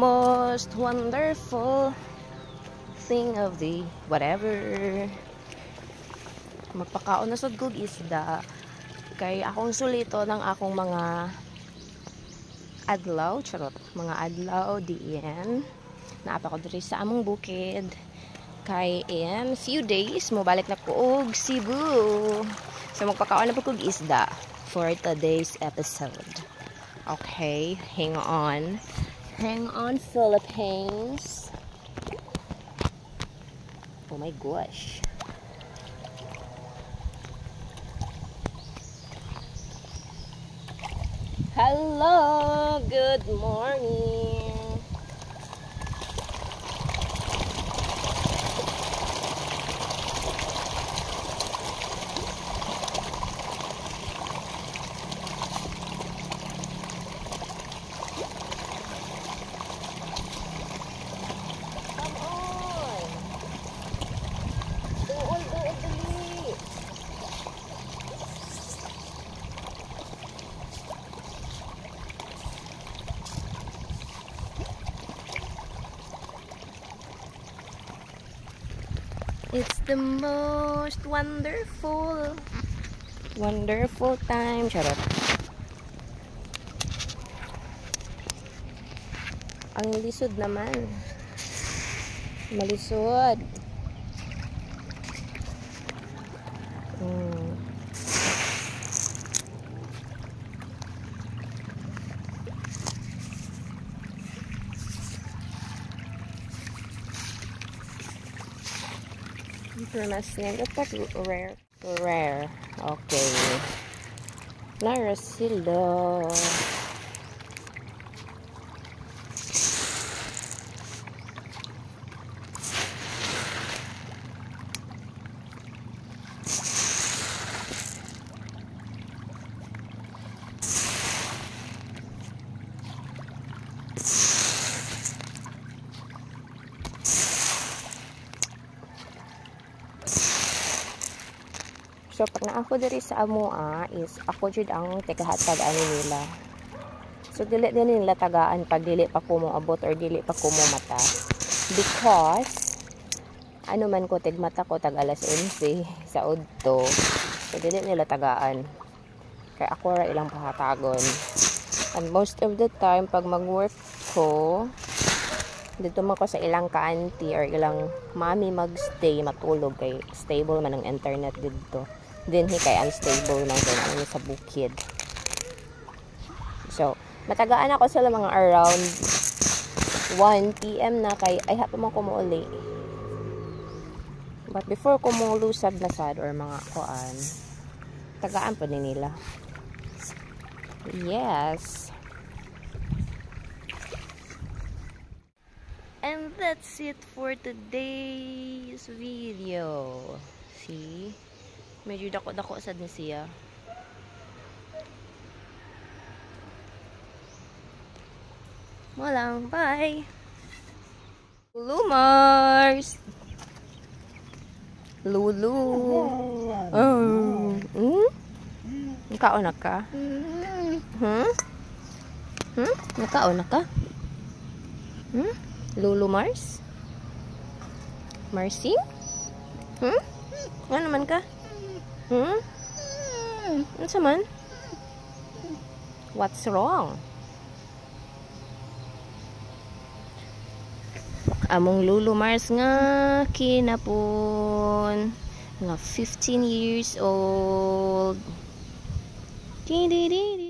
most wonderful thing of the whatever. Magpakaon na sa good isda. Kay akong sulito ng akong mga adlaw, charot, mga adlaw diyan. Naapa ko diri sa among bukid. Kay in few days, mobalik na ko og Cebu. So magpakaon na po kog isda for today's episode. Okay, hang on. Hang on, Philippines. Oh my gosh. Hello, good morning. It's the most wonderful, wonderful time. Charot. Ang lisod naman. Malisod. Lunas niya. Dapat rare. Rare. Okay. Laracillo. Laracillo. So, pag na ako diri sa Amoa is ako jud ang tekahatag ani nila. So, dili din nila tagaan pag dili pa ko mo or dili pa ko mo mata. Because, ano man ko tigmata ko tag alas 11 sa udto. So, dili nila tagaan. Kaya ako ra ilang pahatagon. And most of the time, pag mag-work ko, dito man ko sa ilang ka-auntie or ilang mami magstay, matulog kay stable man ang internet dito. Din hi kay unstable man kay ano sa bukid. So, matagaan ako sila mga around 1 p.m. na kay ay hapo man ko muuli. But before ko mo lusad na sad or mga kuan, tagaan po din nila. Yes. And that's it for today's video. See? Medyo dako-dako sad na siya. Walang. Bye! Lumars! Lulu! Oh. Hmm? Nakauna ka? Hmm? Hmm? Nakauna ka? Hmm? Lulu Mars? Marcy? Hmm? Ano naman ka? Hmm? Ano sa man? What's wrong? Among Lulu Mars nga kinapon nga 15 years old. Di di di.